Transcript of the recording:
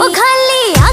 我看你呀、